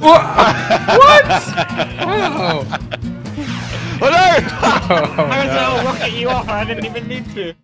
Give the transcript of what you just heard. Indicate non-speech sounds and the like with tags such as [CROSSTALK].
What? what? [LAUGHS] Oh. Oh no! [LAUGHS] I was gonna oh, rocket you off I didn't even need to.